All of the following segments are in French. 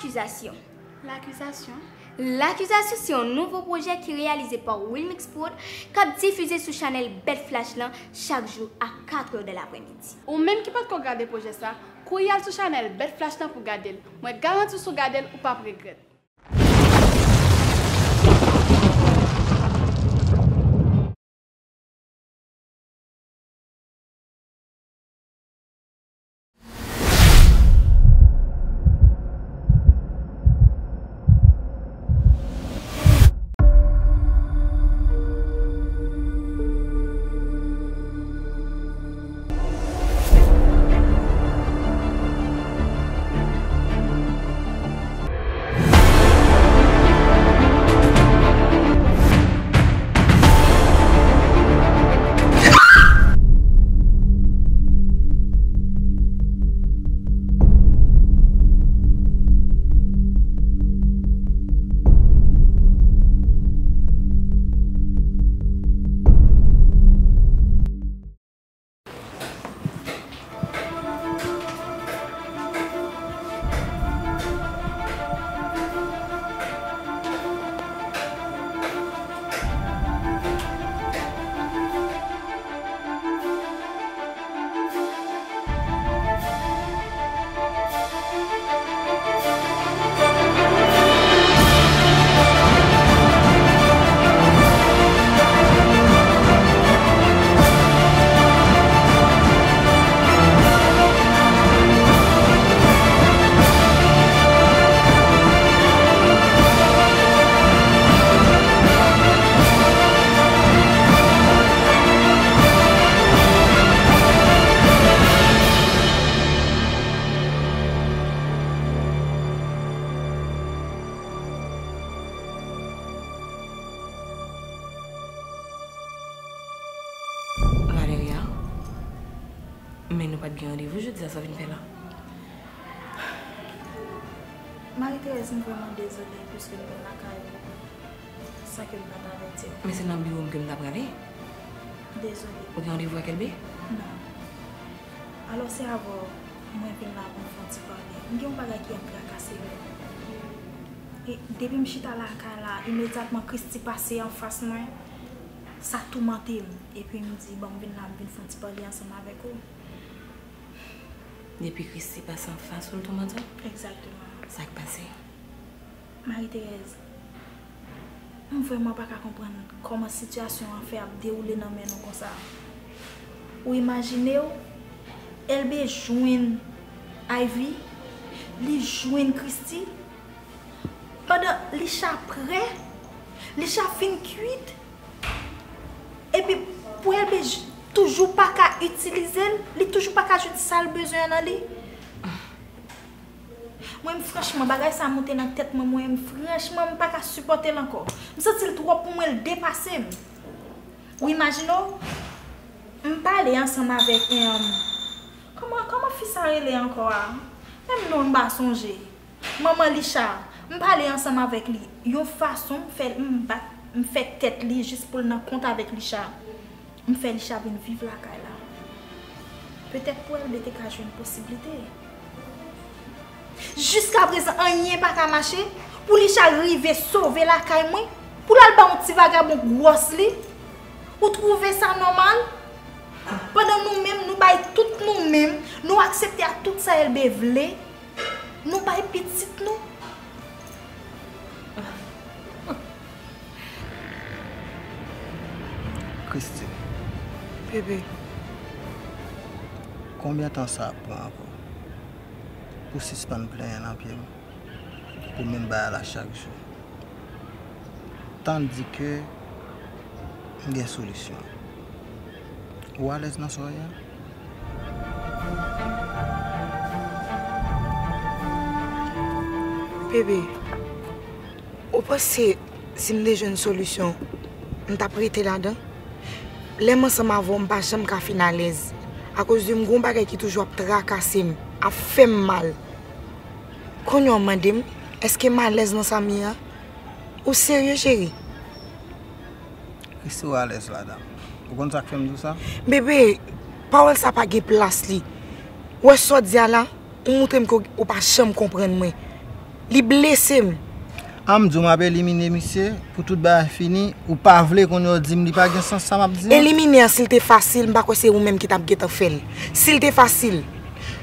L'accusation. L'accusation? L'accusation, c'est un nouveau projet qui est réalisé par Wilmix Sport, qui est diffusé sur Chanel Belle Flash là, chaque jour à 4 h de l'après-midi. Ou même qui peut pas regarder le projet ça, a sur Chanel Belle Flash là pour regarder. Moi, garantis sur regarder ou pas regret. Pas de rendez-vous, je dis à ça vient là. Marie-Thérèse, je suis vraiment désolée puisque je suis dans la. C'est ça que je ne pas t'arrêter. Mais c'est dans le bureau que je vais aller. Désolée. Vous avez rendez-vous à quel Non. Alors c'est avant, moi je viens là pour me faire parler. Je ne pas qui est tracassé. Et depuis que je suis dans la là, immédiatement Christy passé en face de moi, ça a tout menté. Et puis il me dit, bon, je viens là, je viens faire parler ensemble avec vous. Depi kris si pasan fas ou l'ton madan? Exactement. Sak pase? Marie-Thérèse, m vwèman pa ka kompren koman situasyon an fe ap deroule nan menon kon sa. Ou imagine ou, elbe jwen Ivy, li jwen Kristi, padan li chap pre, li chap fin kuit, epi pou elbe jwen toujou pa ka utilize l, li toujou pa ka joun sal bezyon nan li. Mwen franchman bagay sa monte nan tet mwen mwen franchman mwen pa ka supporte l anko. Mwen sa til tro pou mwen l depase mwen. Ou imagino, mwen pale ansam avek mwen. Koman, koman fisan ele anko a? Mwen nou mba sonje. Maman li chan, mwen pale ansam avek li. Yon fason mwen fè tet li jist pou nan kont avek li chan. m fè li chavin viv la kay la. Petèp pou el bete ka jwen posibilite. Jiska prezan, an yen pa ka mache, pou li chal rive sove la kay mwen, pou lal ba an ti vagabon gwas li, ou trouve sa normal. Pendan nou menm, nou bay tout nou menm, nou aksepte a tout sa elbe vle, nou bay pitit nou. Bébé, combien de temps ça prend encore pour suspendre plein en pied pour même là chaque jour? Tandis que il y a une solution. Ou à l'aise dans ce bébé, ou pas si si me déjà une solution, on t'a prêté là-dedans. Lèman sa ma vom pa chanm ka finalez. A kouz di m goun bagay ki toujwa ap trakasim. A fem mal. Kon yon mandim, eske malez nan sa mi ya? Ou serye chéri? Kis ou alez la dam? Ou kon sak fem dou sa? Bebe, pa wèl sa pa ge plas li. Wè e so diya la, ou moutem ko ou pa chanm kompren mwen. Li blesem. M. Am djou m ap elimine misye, pou tout ba fini, ou pa vle kon yo di m li pa gen sens sa m ap di. Elimine an sil te fasil, mba kwa se ou ki tap geta fel. Sil te fasil,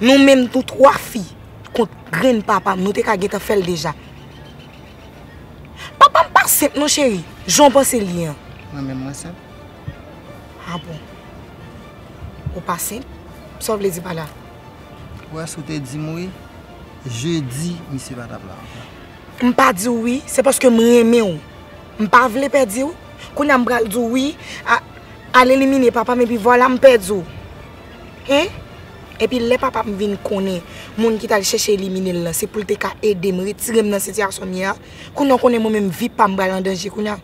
nou menm nou 3 fi, kont gren papa, nou te ka geta fel deja. Papa m pa sep nou chéri, joun pa se li an. Mwen men mwen sep. Ah bon. Ou pa sep, sov le di pa la. Wè sou te di mwi, je di misye va la. M pa di oui, se paske m reme ou. M pa vle pedi ou. Kou nan m bral di oui, a, al elimine papa me pi vola m pedi ou. He? E pi le papa m vin kone, moun ki tal chèche elimine l la, se pou te ka ede m, retire m nan sityasyon mi ya. Kou nan konen moun men vip pa m bral an denje kou nan.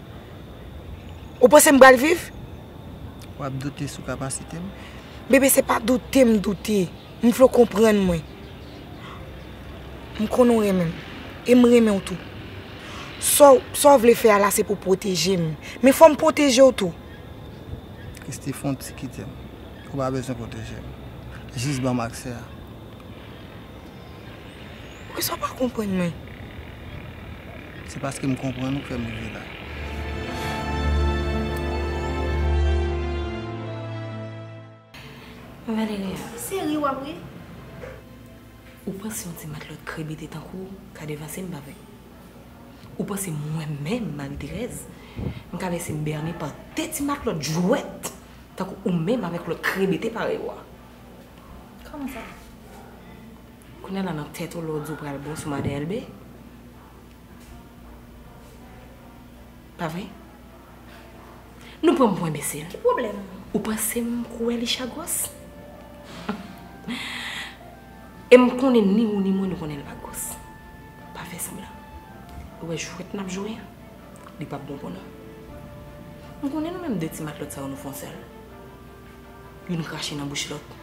Ou pose m bral viv? Wap dote sou kapasite m? Bebe se pa dote m dote, m flo kompren mwen. M konon remen. E m remen ou tou. So, so vle fe ala se pou proteje m, me fò m proteje ou tou. Kristi fon ti kite m. Ou ba bezon proteje m. Jis ban makse a. Ou so pa kompren mwen? Se paske m kompren nou fe m vive la. Valéria, Seri wapwe? Ou pense yon ti mat kou ka devase m bave? Ou pense mwen men, Marie-Thérèse, m ka vese m berni pa te ti mat lot jouet tan kou ou men avèk lot krebite pare wwa. Koman sa? Kounen la nan tèt ou pral bon sou made elbe? Pa vre? Nou pou m pou imbesil. Ki problem? Ou pense m kouè li chagos? E m konen ni ou ni nou konen l bagos. Pa fe sem la. Ou e jwet nap jwè. Li pap bon ponan. M konen nou menm de ti mat lot sa ou nou fon sel. Yon krashe nan bouch lot.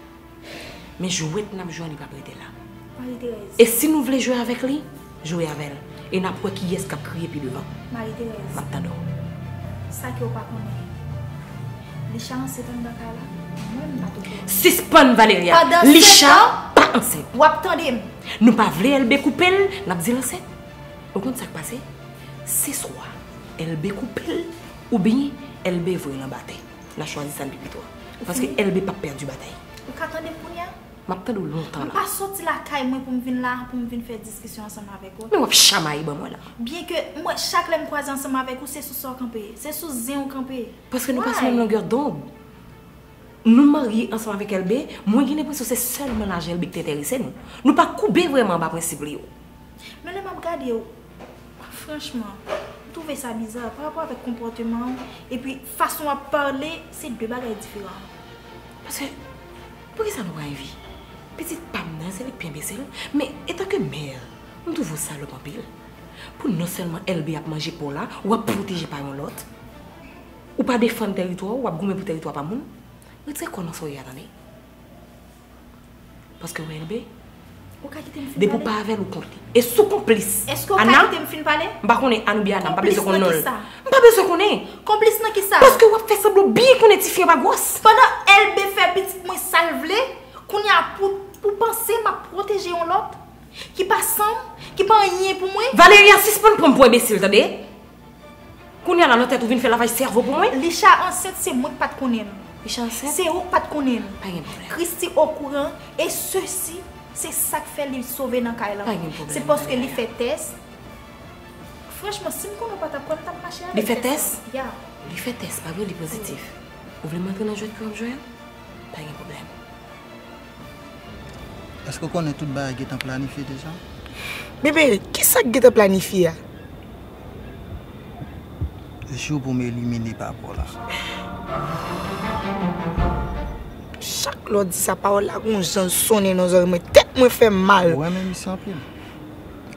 Men jwet nap jwè li pap rete la. Marie-Thérèse. E si nou vle jwè avèk li, jwè avèl. E nap wè ki yes kap kriye pi devan. Marie-Thérèse. Map tando. Sa ki ou pa konen. Li chan se baka la. Mwen mba tou konen. Sispan Valeria. Li chan ans? pa anset. Wap tendem. Nou pa vle elbe koupel, nap di lanset. Ou kont sak pase? Se swa, elbe koupel, ou bien elbe voye nan batay. La chwazi san pipi to. Paske elbe pa perdu batay. Ou ka tendem pou nya? Map tan nou lontan Mwen la. pa soti la kay mwen pou m vin la, pou m vin fè diskisyon anseman avèk ou. Wap mwen la. Bien ke mwen chak lè m kwazi anseman avèk ou, se sou sor kampe. Se sou zen ou kampe. Paske nou pas Why? men longueur d'onde. Nou marye anseman avèk elbe, mwen gine presyo se sel menaj elbe ki te enterise nou. Nou pa koube vreman ba prinsip li yo. Men lè m ap gade yo, franchman, m touve sa bizar par rapport avèk komporteman, e pi fason ap parle, se dwe bagay diferan. Paske, pou ki sa nou wa envi? Petit pam nan, se li pi imbesel, men etan ke mer, nou touvo sa lop anpil. Pou non selman elbe ap manje pou la, ou ap proteje pa yon lot, ou pa defan teritwa, ou ap goume pou teritwa pa moun, men tse konan so yatane. Paske ou elbe, Ou ka kite m fin de pou pale? pa avel ou kont li. E sou komplis. Esko ou ka Ana, kite m fin pale? mba konen anou bi anan, mba Komplis bezo kon nan ki nol. sa? Mba bezo konen. Komplis nan ki sa? Paske wap fe sablo bi konen ti fye bagos. Pendan elbe fè pitit mwen salvele, koun ya pou, pou panse ma proteje yon lot, ki pa sam, ki pa anye pou mwen, Valéria, si spon pou mpo ebesil, tade? Koun ya nan notet ou vin fè lavaj servo pou mwen? Lisha anset se mwen pat konen. Li chanse? Se ou pat konen. Pa gen problem. Kristi au courant, e se si, se sak fè li sove nan kay la. Pa gen problem, Se poske li fè tes. Franchman, si m konon pat ap kon tap mache Li fè tes? Ya. Li fè test, pa vre li pozitif. Ou vle mante nan jwet kou ap jwen? Pa gen problem. Esko konen tout ba getan planifiye deja? Bebe, ki sa gete planifi ya? jou pou mè elimine pa pou la. Chak lò di sa pa ou la goun jan sonen nou zori mè. Tek mè fè mal. Ouè mè mi sanpil.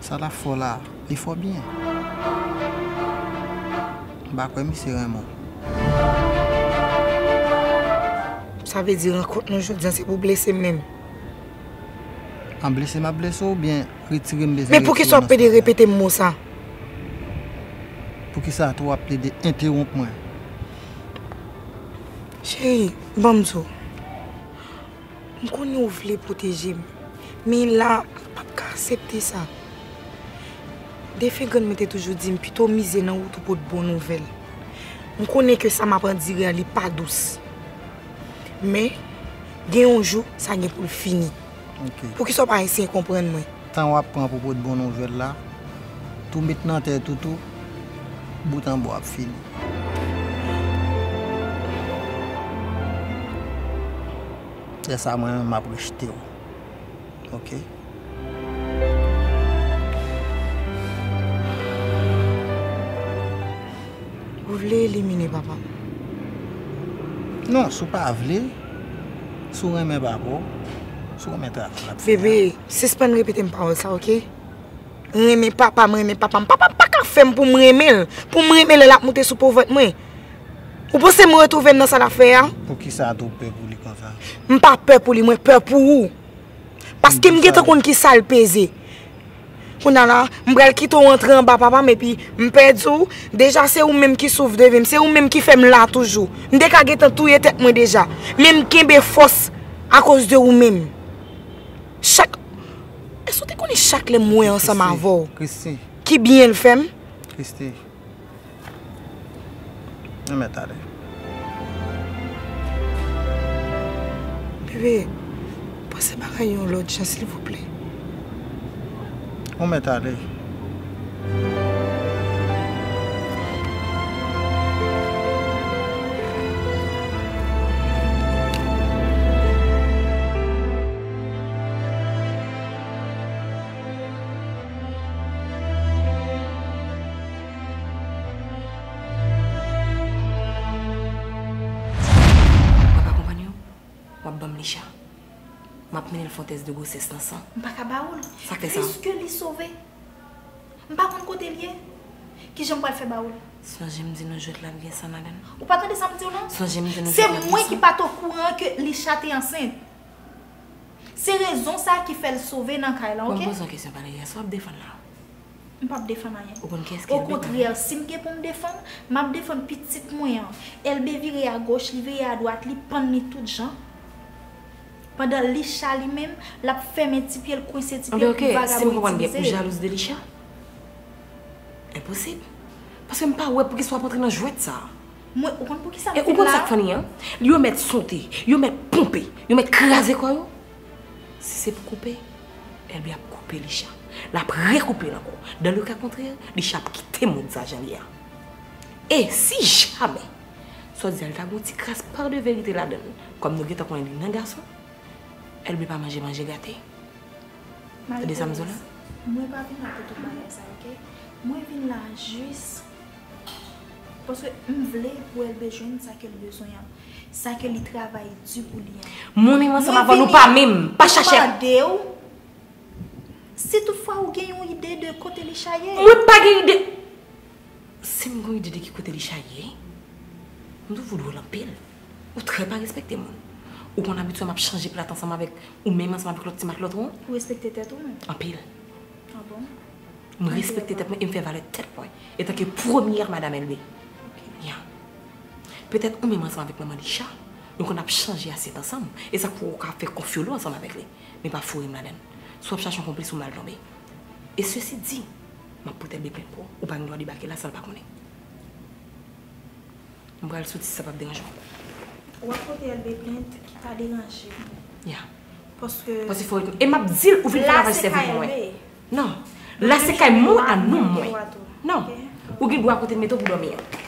Sa la fò la. Li fò bien. byen. Bakwe mi se remon. Sa ve di renkont nou joun diyan se pou blese mèm. An blese ma blese ou bien retire m bezan. Mè pou ki so pe de repete mò sa? Pou ki sa tou ap ple de interromp mwen. Chéri, bamzo. M konen ou vle proteje m. Men la, m pa ka aksepte sa. Defe gwen mwen te toujou di m pito mize nan wout pou de bon nouvel. M konen ke sa m apan dire li pa dous. Men, gen yon jou, sa gen pou l fini. Ok. Pou ki so pa esen kompren mwen. Tan wap pran pou pou de bon nouvel la, tou mit nan tè toutou, boutan bo ap fini. E sa mwen m ap rejte yo. Ok? Ou vle elimine papa? Non, sou pa avle, sou reme babo, sou reme tra. Bebe, se span repete m parol sa, ok? Reme papa, m reme papa. M papa pa ka fem pou mremel? Pou mremel el ap moute sou pou vet mwen? Ou pou se mwen retouven nan sa la fe ya? Pou ki sa adou pe pou li kon sa? M pa pe pou li mwen, pe pou ou. Paske m gete kon ki sa l peze. Kou nan la, m brel ki tou rentre an ba papa me pi m pe dzou, deja se ou menm ki souf devim, se ou menm ki fem la toujou. M dek a gete touye tet mwen deja. Menm kenbe fos a kouz de ou menm. Chak, e sote koni chak le mwen an sa ma vò. Kristi, Ki bien l fem? Kristi. Mwen met ale. Bebe, pase bagay yon lot jan, sil vouple. Mwen met ale. Wap al fontes de goses nan san. Mpa ka ba ou nou. Sakte san. Piske li sove. Mpa kon kote liye. Ki jen mpa al fe ba ou nou. Son jem di nou jwet la mgen san aden. Ou patan de san mdi ou nan? Son jem di nou jwet la mgen san. Se mwen ki pato kouran ke li chate ansen. Se rezon sa ki fel sove nan kay la, ok? Mwen boson kesyon pale, yas wap defan la ou? Mpap defan a yon. Ou kon keske? Ou kontriye, si mke pou m defan, map defan pitit mwen. El be vire a goch, li vire a doat, li pan mi tout jan. Padan li chali mem, la p fèmè ti piel kwense ti Mbe piel ok, pou se vagabou mwen kon gen itilize. jalouse de li chan? Imposib. Paske m pa wè pou ki swa potre nan jwet sa. Mwen, ou kon pou ki sa E m ou fin kon la? fani an? Yo met sonte, yo met pompe, yo met kraze kwa yo. Si se pou koupe, el bi ap koupe li chan. La ap rekoupe lanko. Dan le ka kontre, li chan ap kite moun sa jan li a. E si jame, so di el ta ti kras par de verite la den, kom nou geta konen li nan gason, el bi pa manje manje gate. Tade sa Thérèse, mzo la? Mwen pa vin la pou tout bagay sa, ok? Mwen vin la jwis Paske m vle pou el bejwen sa ke li bezoyan. Sa ke li travay du pou li an. Moun e man sa Mwen ma van nou vini- pa mim, pa chache. Pade ou Si toutfwa ou gen yon ide de kote li chaye Mwen pa gen ide. Se mwen gen ide de ki kote li chaye, mwen dou voudou l'ampil. Ou tre pa respekte moun. Ou kon abitou map chanje plat ansama vek, ou menm ansama vek lot ti mat lot ron, Ou respekte tet ou men? ampil. Ah bon? Mwen respekte tet mwen, e mfe vale tet poy. Etan ke premier madame elbe. Ya. Petet ou menm ansama vek maman li chan, nou kon ap chanje aset ansam, e sak pou ou ka fe konfiolo ansama vek li. Men pa fourim la den. So ap chachan komplis ou mal tombe. E ceci di, ma pote be plen pou, ou pa nglo di bake la sal pa konen. Mwen pral soti sa pa deranjou. Ou apote el be plente Pa deranje. Ya. Poske... Poske fò yon. E map zil ouvri travay seve mwen. Non. La se kay moun an nou mwen. Non. Ou gil dwa kote meto pou domi yon.